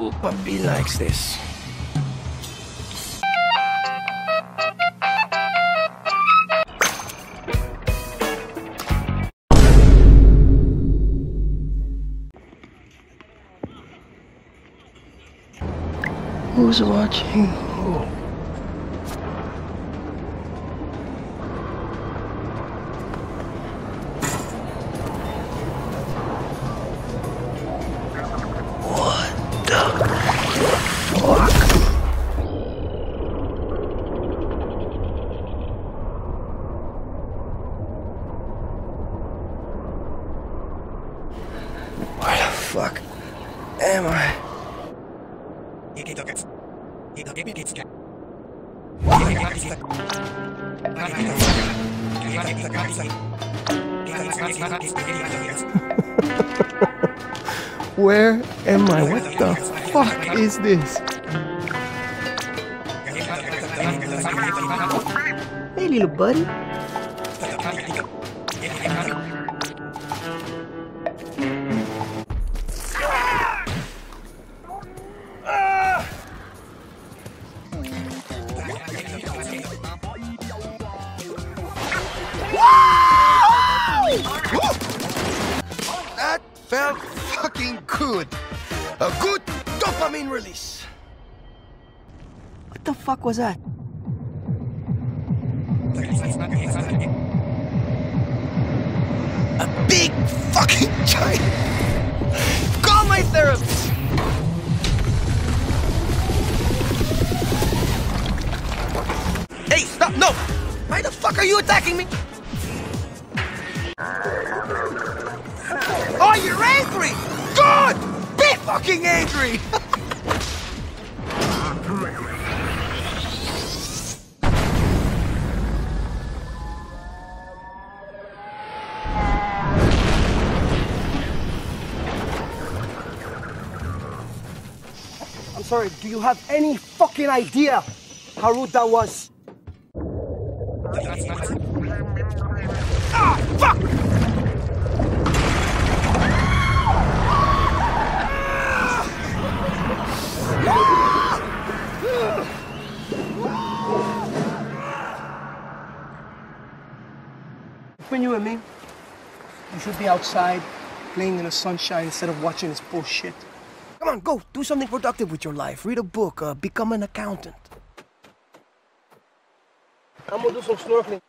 Ooh, puppy likes this. Who's watching? Is this? Hey, little buddy. Was that? A big fucking giant. Call my therapist. Hey, stop! No! Why the fuck are you attacking me? Oh, you're angry! Good! Be fucking angry! Sorry, do you have any fucking idea how rude that was? Ah, fuck! Between you and me, you should be outside playing in the sunshine instead of watching this bullshit. Come on, go. Do something productive with your life. Read a book. Uh, become an accountant. I'm gonna do some snorkeling.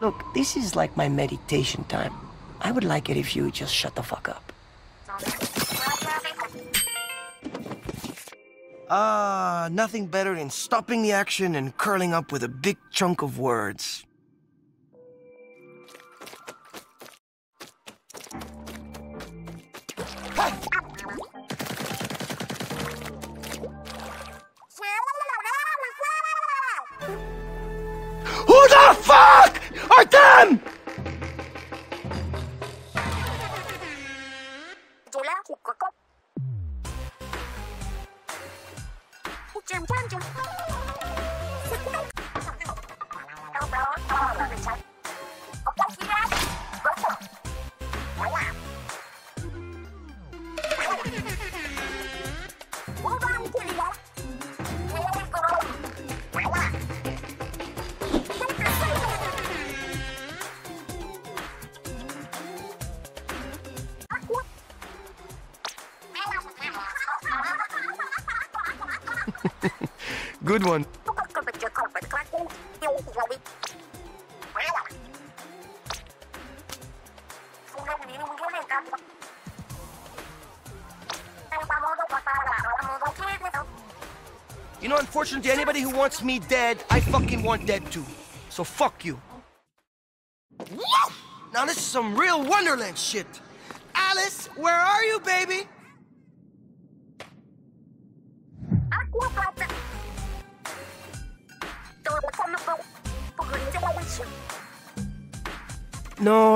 Look, this is like my meditation time. I would like it if you just shut the fuck up. Ah, nothing better than stopping the action and curling up with a big chunk of words. Good one. You know, unfortunately, anybody who wants me dead, I fucking want dead too. So fuck you. Now this is some real Wonderland shit. Alice, where are you, baby?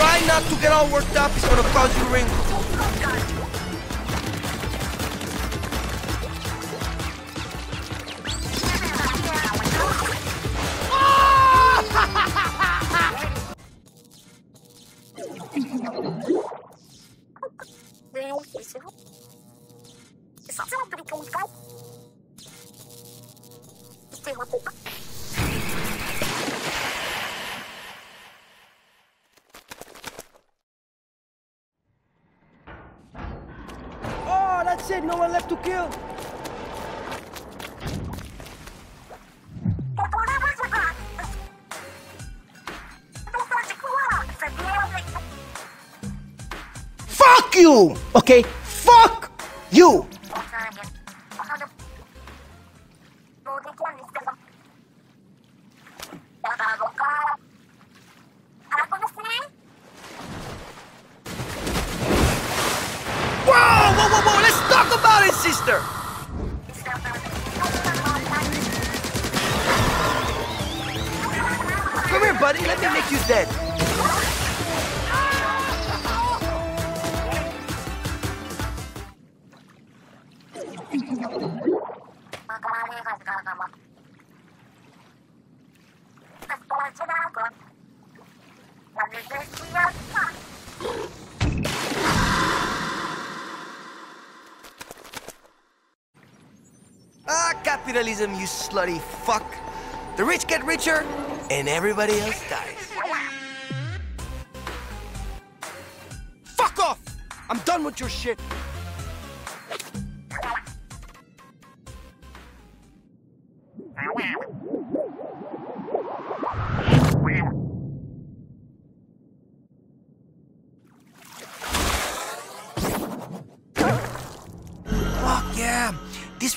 Try not to get all worked up, it's gonna cause you wrinkles. Fuck you! Okay? Fuck you! Capitalism, you slutty fuck. The rich get richer, and everybody else dies. Fuck off! I'm done with your shit.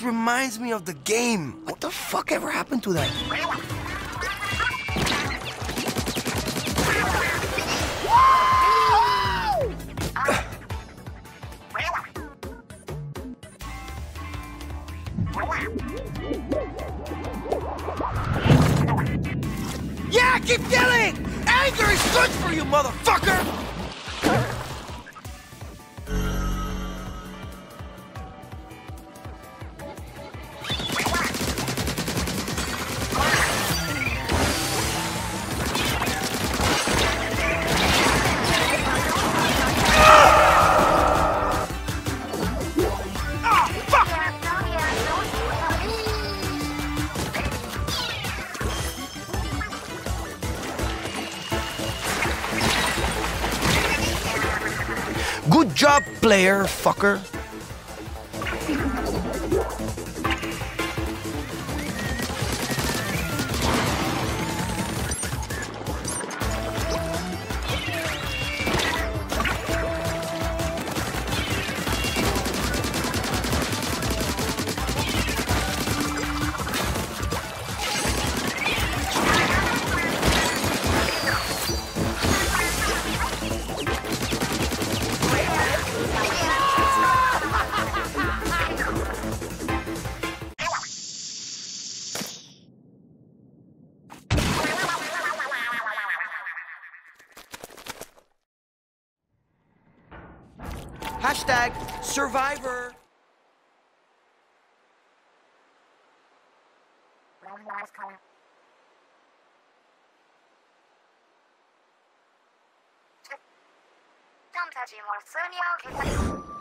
Reminds me of the game. What the fuck ever happened to that? Yeah, keep yelling! Anger is good for you, motherfucker! Good job, player, fucker. Survivor! Don't touch him or soon you'll get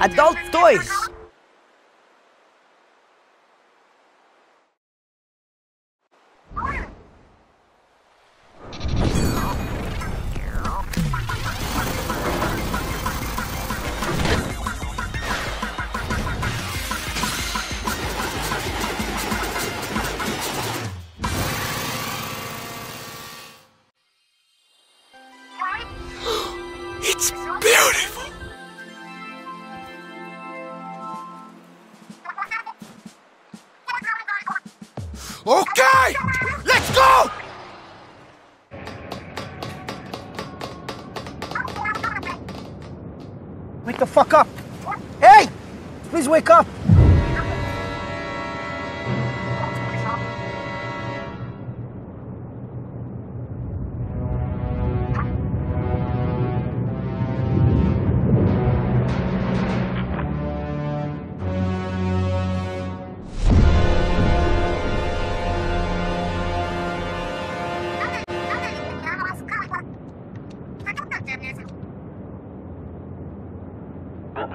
adult toys. Wake the fuck up! Hey! Please wake up!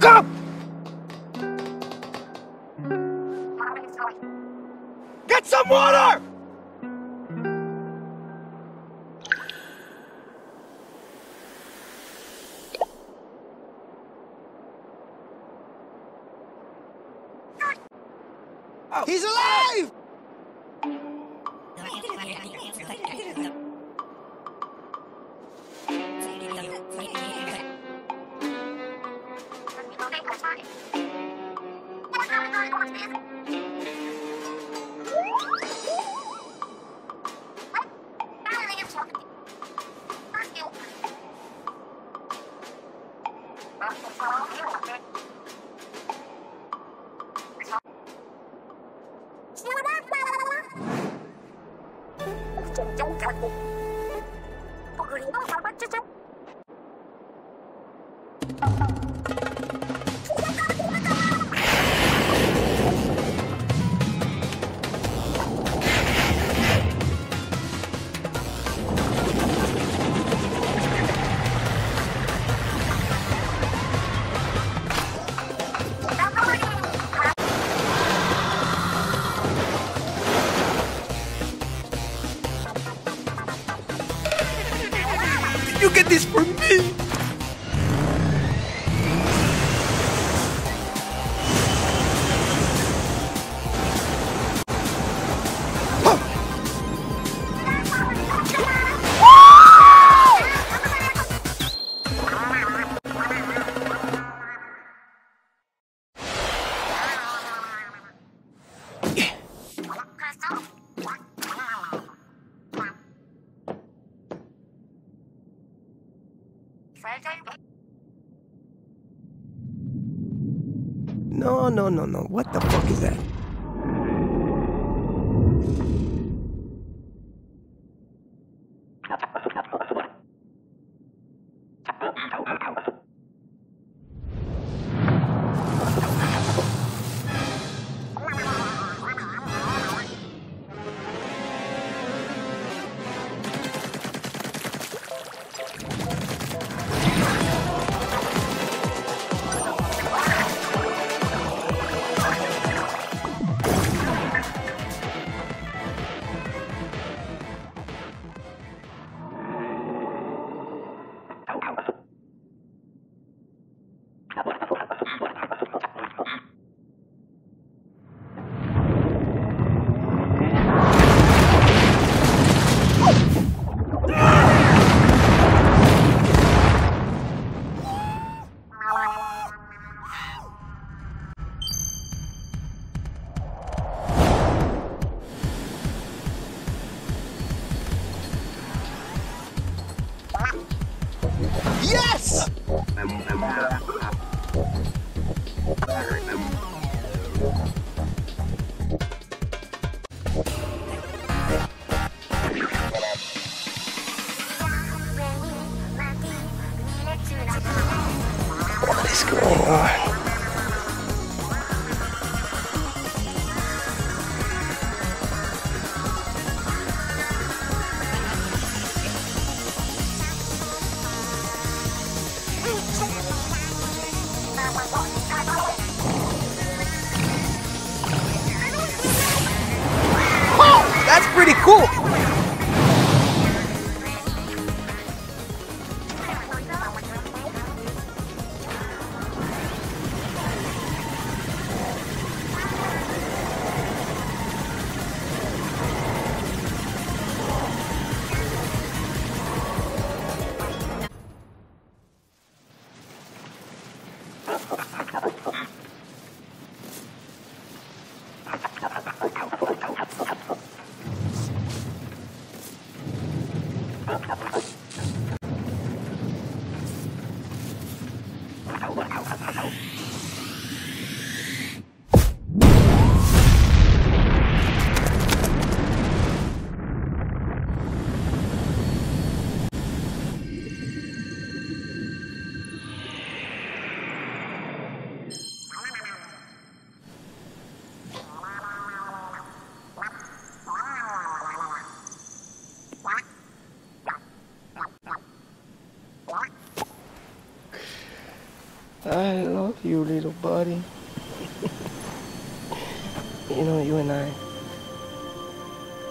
fuck up! Get some water! He's alive! You No, no, no, no. What the fuck is that? Oh, That's I love you, little buddy. you know, you and I,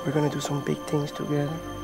we're gonna do some big things together.